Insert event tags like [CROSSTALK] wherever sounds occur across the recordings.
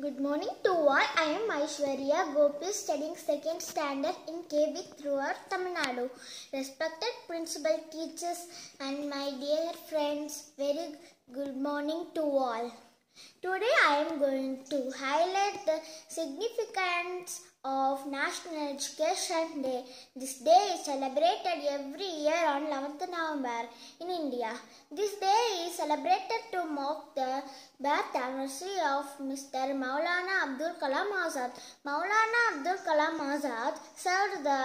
Good morning to all. I am Aishwarya Gopi studying second standard in KV throughout Tamil Nadu. Respected principal teachers and my dear friends, very good morning to all. Today I am going to highlight the significance of National Education Day. This day is celebrated every year on 11th November in India. This day is celebrated to mark the birth anniversary of Mr. Maulana Abdul Kalam Azad. Maulana Abdul Kalam Azad served the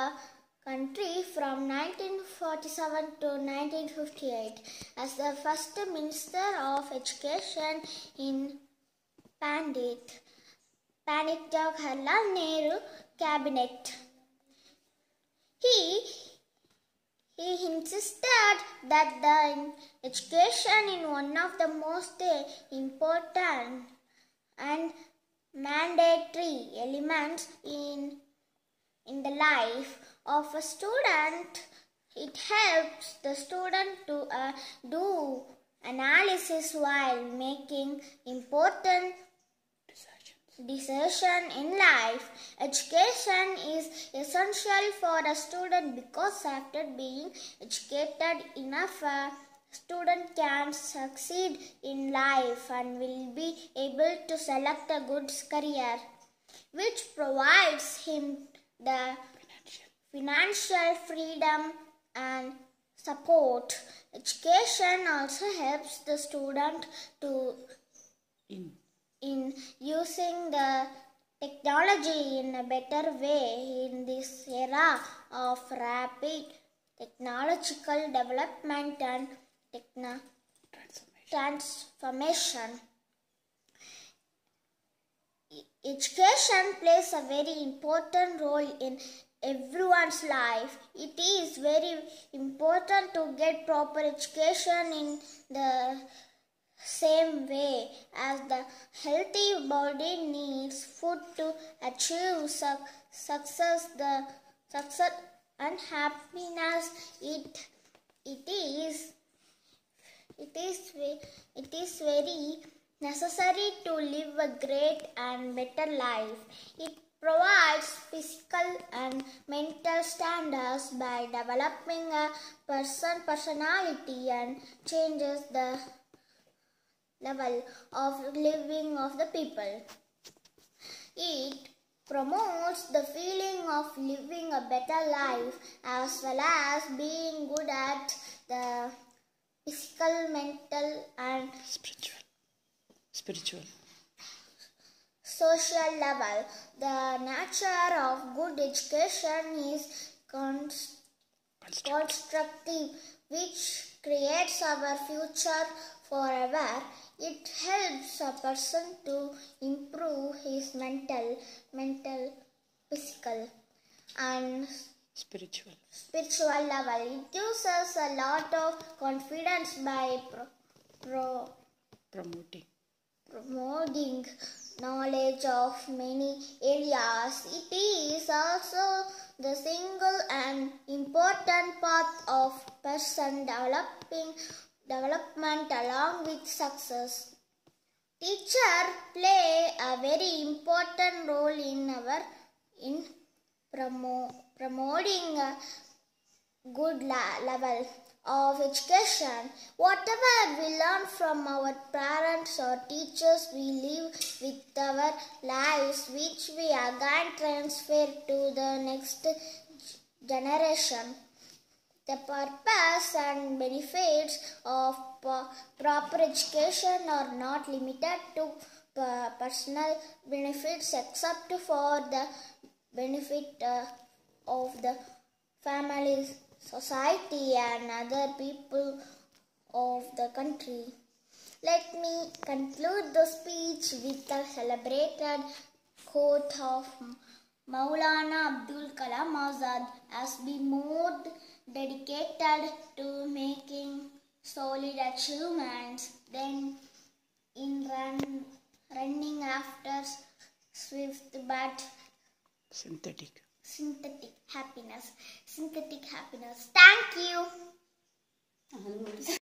country from 1947 to 1958 as the first Minister of Education in Pandit Pandit Jawaharlal Nehru cabinet. He he insisted that the education in one of the most important and mandatory elements in in the life of a student it helps the student to uh, do analysis while making important decision in life. Education is essential for a student because after being educated enough, a student can succeed in life and will be able to select a good career, which provides him the financial freedom and support. Education also helps the student to in in using the technology in a better way in this era of rapid technological development and techno- transformation. transformation. Education plays a very important role in everyone's life. It is very important to get proper education in the same way as the healthy body needs food to achieve su- success the success and happiness it it is it is it is very necessary to live a great and better life. It provides physical and mental standards by developing a person personality and changes the level of living of the people. It promotes the feeling of living a better life as well as being good at the physical, mental, and Spiritual. Spiritual. social level. The nature of good education is const- Construct. Constructive, which creates our future forever. It helps a person to improve his mental, mental, physical, and Spiritual. spiritual level. It gives us a lot of confidence by pro, pro, Promoting. promoting knowledge of many areas. It is also the single and important path of person developing development along with success. Teacher play a very important role in our in promo, promoting a good level of education. Whatever we learn from our parents or teachers, we live with our lives, which we again transfer to the next generation. The purpose and benefits of proper education are not limited to per- personal benefits except for the benefit uh, of the family, society, and other people of the country. Let me conclude the speech with a celebrated quote of Maulana Abdul Kalam Azad as we more dedicated to making solid achievements than in run, running after swift but Synthetic. Synthetic happiness. Synthetic happiness. Thank you. [LAUGHS]